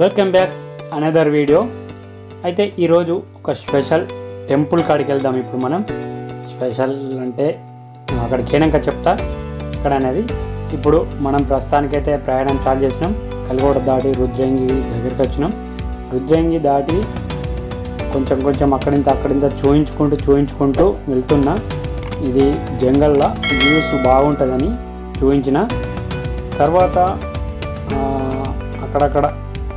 Welcome back another video అయితే ఈరోజు ఒక స్పెషల్ టెంపుల్ కాడికి వెళ్దాం ఇప్పుడు మనం. స్పెషల్ అంటే అక్కడికి వెళ్ళాక చెప్తా ఇక్కడ అనేది. ఇప్పుడు మనం ప్రస్తుతానికైతే ప్రయాణం స్టార్ట్ చేసినాం. కలిగోడ దాటి రుద్రంగి దగ్గరికి వచ్చినాం. రుద్రంగి దాటి కొంచెం కొంచెం అక్కడింత అక్కడింత చూయించుకుంటూ చూయించుకుంటూ వెళ్తున్నా. ఇది జంగల్లో వ్యూస్ బాగుంటుందని చూపించిన తర్వాత అక్కడక్కడ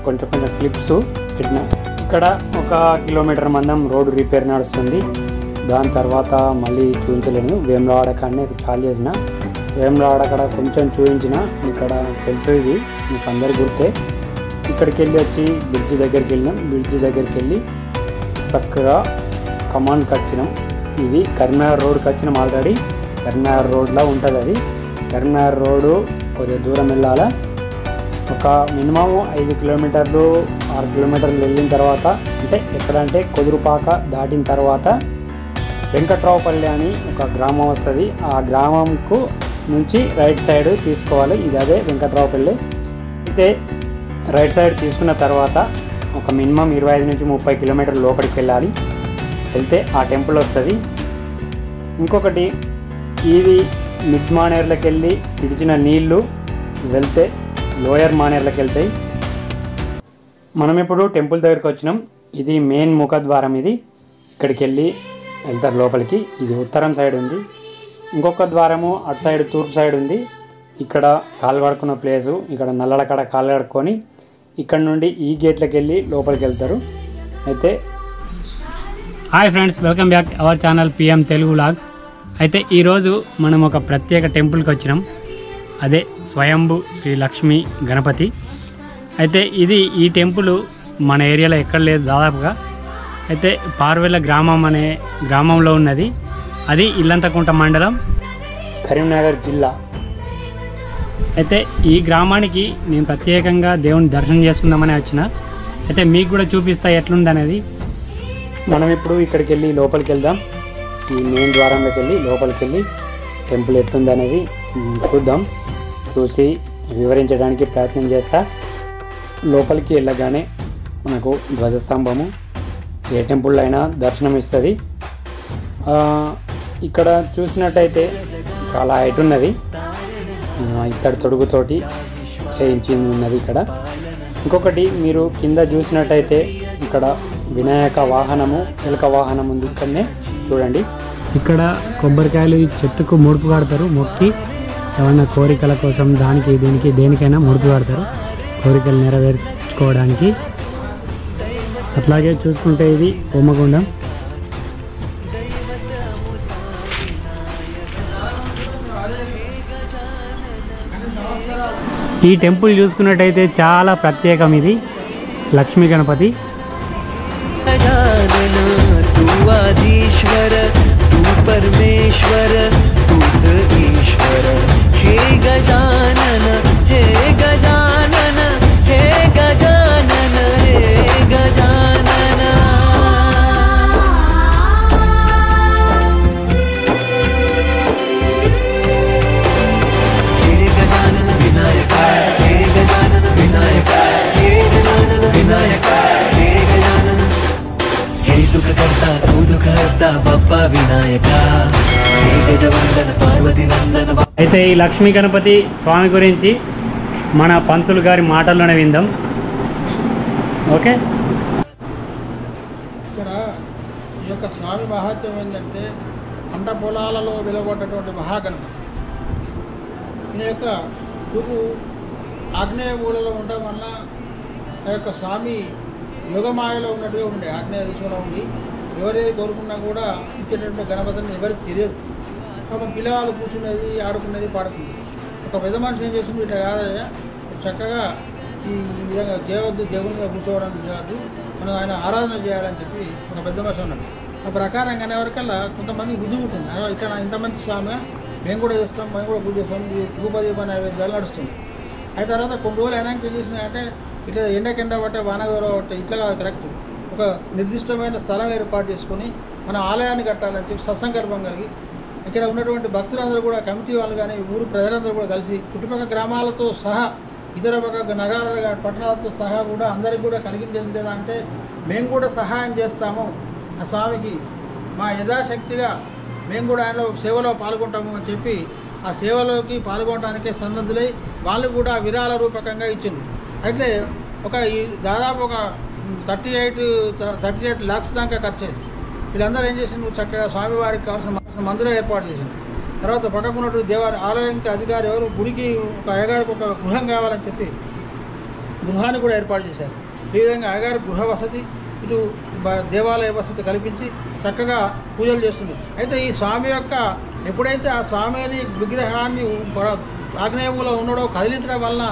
కొంచెం కొంచెం క్లిప్స్ పెట్టిన. ఇక్కడ ఒక కిలోమీటర్ మందం రోడ్డు రిపేర్ నడుస్తుంది. దాని తర్వాత మళ్ళీ చూపించలేను. వేములవాడ కాడనే చాలు చేసిన. వేములవాడ కాడ కొంచెం చూపించిన. ఇక్కడ తెలుసు ఇది. మీకు అందరు గుర్తే. ఇక్కడికి వెళ్ళి వచ్చి బ్రిడ్జ్ దగ్గరికి వెళ్ళినాం. బ్రిడ్జ్ దగ్గరికి వెళ్ళి చక్కగా కమాండ్కి వచ్చినాం ఇది కరీంనగర్ రోడ్కి వచ్చినాం ఆల్రెడీ కరీంనగర్ రోడ్లో ఉంటుంది అది. కరీంనగర్ రోడ్డు కొద్దిగా దూరం వెళ్ళాలా? ఒక మినిమం ఐదు కిలోమీటర్లు ఆరు కిలోమీటర్లు వెళ్ళిన తర్వాత అంటే ఎక్కడంటే కుదురుపాక దాటిన తర్వాత వెంకట్రావుపల్లి అని ఒక గ్రామం వస్తుంది. ఆ గ్రామంకు నుంచి రైట్ సైడ్ తీసుకోవాలి. ఇది అదే వెంకట్రావుపల్లి. అయితే రైట్ సైడ్ తీసుకున్న తర్వాత ఒక మినిమం ఇరవై ఐదు నుంచి ముప్పై కిలోమీటర్ల లోపలికి వెళ్ళాలి. వెళ్తే ఆ టెంపుల్ వస్తుంది. ఇంకొకటి ఇది మిడ్ మానేర్లకు వెళ్ళి పిడిచిన నీళ్ళు వెళ్తే లోయర్ మానేర్లకు వెళ్తాయి. మనం ఇప్పుడు టెంపుల్ దగ్గరికి వచ్చినాం. ఇది మెయిన్ ముఖద్వారం ఇది. ఇక్కడికి వెళ్ళి వెళ్తారు లోపలికి. ఇది ఉత్తరం సైడ్ ఉంది. ఇంకొక ద్వారము అటు సైడ్ తూర్పు సైడ్ ఉంది. ఇక్కడ కాలు కడుక్కున్న ప్లేసు. ఇక్కడ నల్లల కాడ కాలు కడుక్కొని ఇక్కడ నుండి ఈ గేట్లకు వెళ్ళి లోపలికి వెళ్తారు. అయితే hi friends welcome back our channel P M Telugu logs అయితే ఈరోజు మనం ఒక ప్రత్యేక టెంపుల్కి వచ్చినాం. అదే స్వయంభు శ్రీ లక్ష్మీ గణపతి. అయితే ఇది ఈ టెంపుల్ మన ఏరియాలో ఎక్కడ లేదు దాదాపుగా. అయితే పార్వెల గ్రామం అనే గ్రామంలో ఉన్నది. అది ఇల్లంతకుంట మండలం. కరీంనగర్ జిల్లా. అయితే ఈ గ్రామానికి నేను ప్రత్యేకంగా దేవుని దర్శనం చేసుకుందామని వచ్చిన. అయితే మీకు కూడా చూపిస్తా ఎట్లుందనేది. మనం ఇప్పుడు ఇక్కడికి వెళ్ళి లోపలికి వెళ్దాం. ఈ మెయిన్ ద్వారంలోకి వెళ్ళి లోపలికి వెళ్ళి టెంపుల్ ఎట్లుందనేది చూద్దాం. చూసి వివరించడానికి ప్రయత్నం చేస్తా. లోపలికి వెళ్ళగానే మనకు ధ్వజస్తంభము ఏ టెంపుల్ అయినా దర్శనం ఇస్తుంది ఇక్కడ చూసినట్టయితే చాలా హైట్ ఉన్నది. ఇత్తడి తొడుగుతోటి చేయించింది ఉన్నది ఇక్కడ. ఇంకొకటి మీరు కింద చూసినట్టయితే ఇక్కడ వినాయక వాహనము ఎలక వాహనం ఉంది ఇక్కడనే. చూడండి. ఇక్కడ కొబ్బరికాయలు ఈ చెట్టుకు ముడుపు కడతారు మొక్కి ఏమన్నా కోరికల కోసం దానికి దీనికి దేనికైనా ముడుపు కడతారు కోరికలు నెరవేర్చుకోవడానికి. అట్లాగే చూసుకుంటే ఇది ఉమ్మగుండం ఈ టెంపుల్ చూసుకున్నట్టయితే చాలా ప్రత్యేకం ఇది. లక్ష్మీ గణపతి. పరమేశ్వర. అయితే ఈ లక్ష్మీ గణపతి స్వామి గురించి మన పంతులు గారి మాటల్లోనే విందాం. ఓకే? ఇక్కడ ఈ యొక్క స్వామి మహాత్యం ఏంటంటే పంట పొలాలలో వెలువడ్డటువంటి మహాగణపతి. ఈయన యొక్క చూపు ఆగ్నేయ ఊళ్ళలో ఉండడం వల్ల ఆ యొక్క స్వామి యుగమాయలో ఉన్నట్టుగా ఉండే ఆగ్నేయ దిశలో ఉండి ఎవరేది కోరుకున్నా కూడా ఇచ్చేటటువంటి గణపతిని ఎవరికి తెలియదు. పాపం పిల్లవాళ్ళు కూర్చునేది ఆడుకునేది పాడుకునేది ఒక పెద్ద మనిషి ఏం చేసింది ఇట్లా కాదయ్యా? చక్కగా ఈ విధంగా దేవద్దు దేవునిగా కూర్చోవడం కాదు మనం ఆయన ఆరాధన చేయాలని చెప్పి ఒక పెద్ద మనిషి అన్నాడు ఆ ప్రకారంగానే ఎవరికల్లా కొంతమంది బుద్ధి ఉంటుంది ఇక్కడ ఇంతమంది స్వామి మేము కూడా చేస్తాం మేము కూడా పూజ చేస్తాం ఇది తిరుపతి పని నైవేద్యాలు నడుస్తుంది. అయిన తర్వాత కొన్ని రోజులు అయినాక ఏం చేసినాయంటే ఇట్లా ఎండకెండ పట్టే వానగోర పట్టే ఇట్లా కాదు కరెక్ట్. ఒక నిర్దిష్టమైన స్థలం ఏర్పాటు చేసుకొని మన ఆలయాన్ని కట్టాలని చెప్పి సత్సంకల్పం కలిగి ఇక్కడ ఉన్నటువంటి భక్తులందరూ కూడా కమిటీ వాళ్ళు కానీ ఊరు ప్రజలందరూ కూడా కలిసి కుటుంబ గ్రామాలతో సహా ఇతర ఒక కానీ పట్టణాలతో సహా కూడా అందరికీ కూడా కలిగించేది లేదా అంటే మేము కూడా సహాయం చేస్తాము. ఆ స్వామికి మా యథాశక్తిగా మేము కూడా ఆయనలో సేవలో పాల్గొంటాము అని చెప్పి ఆ సేవలోకి పాల్గొనడానికే సన్నద్ధులై వాళ్ళు కూడా విరాళ రూపకంగా ఇచ్చింది అయితే ఒక ఈ దాదాపు ఒక thirty eight thirty eight lakhs దాకా ఖర్చు అయింది. వీళ్ళందరూ ఏం చేసిండ్రు? చక్కగా స్వామివారికి కావాల్సిన మందిరం ఏర్పాటు చేసింది తర్వాత పక్కకున్నటువంటి దేవాలయ ఆలయానికి అధికారి ఎవరు? గుడికి ఒక అయ్యగారికి ఒక గృహం కావాలని చెప్పి గృహాన్ని కూడా ఏర్పాటు చేశారు. ఈ విధంగా అయ్యగారి గృహ వసతి ఇటు బ- దేవాలయ వసతి కల్పించి చక్కగా పూజలు చేస్తుంది అయితే ఈ స్వామి యొక్క ఎప్పుడైతే ఆ స్వామిని విగ్రహాన్ని ఆగ్నేయంలో ఉన్నాడో కదిలించడం వలన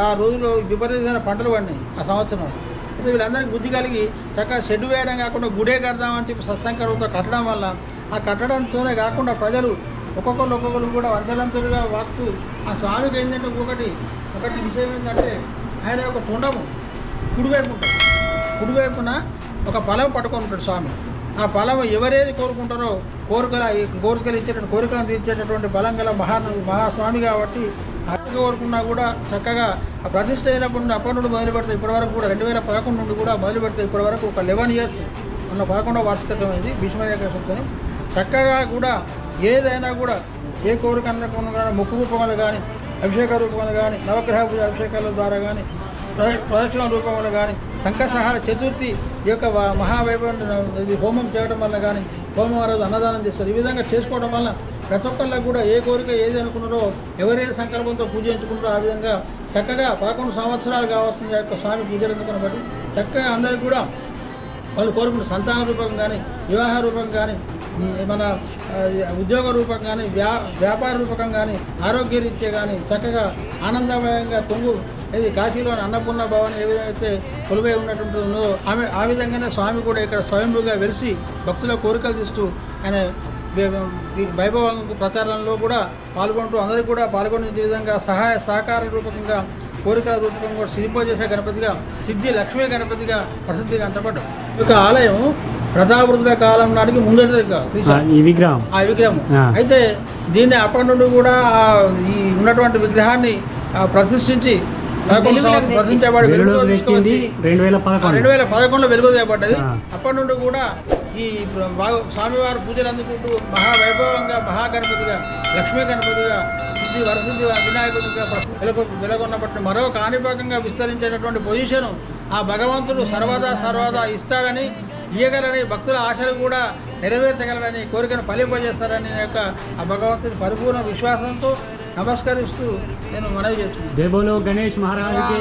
ఆ రోజులో విపరీతమైన పంటలు పడినాయి ఆ సంవత్సరం అయితే వీళ్ళందరికీ బుద్ధి కలిగి చక్కగా షెడ్ వేయడం కాకుండా గుడే కడదామని చెప్పి సత్సంకరంతో కట్టడం వల్ల ఆ కట్టడంతోనే కాకుండా ప్రజలు ఒక్కొక్కరు ఒక్కొక్కరు కూడా వర్ధలంతులుగా వాక్తూ ఆ స్వామికి ఏంటంటే ఒకటి ఒకటి విషయం ఏంటంటే ఆయన ఒక తొండము. కుడివైపు కుడివైపున ఒక బలం పట్టుకొని ఉంటాడు స్వామి. ఆ బలం ఎవరేది కోరుకుంటారో కోరికల కోరికలు ఇచ్చేటటువంటి కోరికలను తీర్చేటటువంటి బలం గల మహా మహాస్వామి కాబట్టి అక్కడ కోరుకున్నా కూడా చక్కగా ఆ ప్రతిష్ట అయినప్పుడు నుండి అప్పటి నుండి మొదలు పెడితే ఇప్పటి వరకు కూడా రెండు వేల పదకొండు నుండి కూడా మొదలు పెడితే ఇప్పటి వరకు ఒక లెవెన్ ఇయర్స్ ఉన్న పదకొండవ వార్షికత్వం అయింది భీష్మయ్య చక్కగా కూడా ఏదైనా కూడా ఏ కోరిక అనుకున్న కానీ ముక్కు రూపంలో కానీ అభిషేక రూపంలో కానీ నవగ్రహ పూజ అభిషేకాల ద్వారా కానీ ప్రదక్షిణ రూపంలో కానీ సంకటసహార చతుర్థి యొక్క మహావైభవం హోమం చేయడం వల్ల కానీ హోమం రోజు అన్నదానం చేస్తారు. ఈ విధంగా చేసుకోవడం వల్ల ప్రతి ఒక్కళ్ళకి కూడా ఏ కోరిక ఏది అనుకున్నారో ఎవరే సంకల్పంతో పూజించుకుంటారో ఆ విధంగా చక్కగా పదకొండు సంవత్సరాలు కావాల్సిన ఈ యొక్క స్వామి పూజలు బట్టి చక్కగా అందరికీ కూడా వాళ్ళు కోరుకున్న సంతాన రూపం కానీ వివాహ రూపం కానీ మన ఉద్యోగ రూపం కానీ వ్యా వ్యాపార రూపకం కానీ ఆరోగ్యరీత్యా కానీ చక్కగా ఆనందమయంగా తుంగు ఇది కాశీలోని అన్నపూర్ణ భవన్ ఏ విధంగా అయితే కొలువై ఉన్నటువంటి ఉందో ఆమె ఆ విధంగానే స్వామి కూడా ఇక్కడ స్వయంభూగా వెలిసి భక్తుల కోరికలు తీస్తూ ఆయన వైభవం ప్రచారంలో కూడా పాల్గొంటూ అందరికీ కూడా పాల్గొనే విధంగా సహాయ సహకార రూపకంగా కోరికల రూపకంగా కూడా సిద్ధింపజేసే గణపతిగా సిద్ధి లక్ష్మీ గణపతిగా ప్రసిద్ధిగా అంటపడ్డాడు ఈ యొక్క ఆలయం ప్రతాపృతుల కాలం నాటికి తీశారు. ఈ విగ్రహం ఆ విగ్రహం. అయితే దీన్ని అప్పటి నుండి కూడా ఆ ఈ ఉన్నటువంటి విగ్రహాన్ని ప్రతిష్ఠించి వెలుగులో తీసుకొచ్చి రెండు వేల పదకొండు రెండు వేల పదకొండులో వెలుగు చేయబడ్డది. అప్పటి నుండి కూడా ఈ స్వామివారి పూజలు అందుకుంటూ మహావైభవంగా మహాగణపతిగా లక్ష్మీ గణపతిగా సిద్ధి వరసిద్ధి వినాయకుడిగా వెలుగొన్నప్పటి మరో కాణిపాకంగా విస్తరించేటటువంటి పొజిషన్ ఆ భగవంతుడు సర్వదా సర్వదా ఇస్తాడని ఇయ్యగలని భక్తుల ఆశలు కూడా నెరవేర్చగలరని కోరికను ఫలింపజేస్తారని యొక్క ఆ భగవంతుని పరిపూర్ణ విశ్వాసంతో నమస్కరిస్తూ నేను మనవి చేస్తున్నాను గణేష్ మహారాజు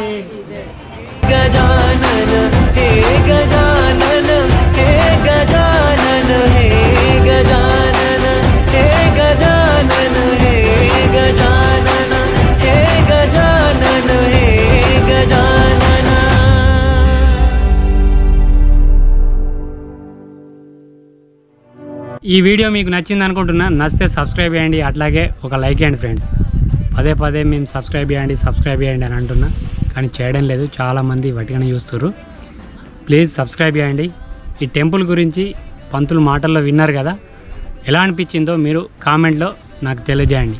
గజానన హే గజానన హే గజానన హే ఈ వీడియో మీకు నచ్చింది అనుకుంటున్నా నచ్చితే సబ్స్క్రైబ్ చేయండి అట్లాగే ఒక లైక్ చేయండి ఫ్రెండ్స్ పదే పదే మేము సబ్స్క్రైబ్ చేయండి సబ్స్క్రైబ్ చేయండి అని అంటున్నా. కానీ చేయడం లేదు చాలామంది వటిగానే చూస్తున్నారు ప్లీజ్ సబ్స్క్రైబ్ చేయండి. ఈ టెంపుల్ గురించి పంతులు మాటల్లో విన్నారు కదా ఎలా అనిపించిందో మీరు కామెంట్లో నాకు తెలియజేయండి.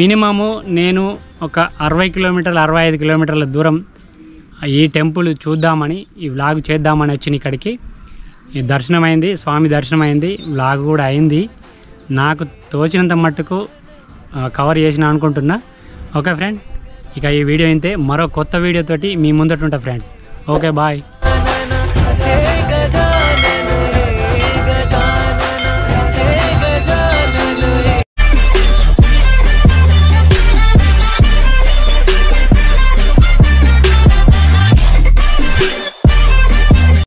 మినిమము నేను ఒక అరవై కిలోమీటర్లు అరవై ఐదు కిలోమీటర్ల దూరం ఈ టెంపుల్ చూద్దామని ఈ వ్లాగ్ చేద్దామని వచ్చిన ఇక్కడికి. దర్శనం అయింది స్వామి దర్శనం అయింది వ్లాగ్ కూడా అయింది. నాకు తోచినంత మట్టుకు కవర్ చేసిన అనుకుంటున్నా. ఓకే ఫ్రెండ్ ఇక ఈ వీడియో అయితే మరో కొత్త వీడియోతోటి మీ ముందట ఉంటా ఫ్రెండ్స్. Okay bye.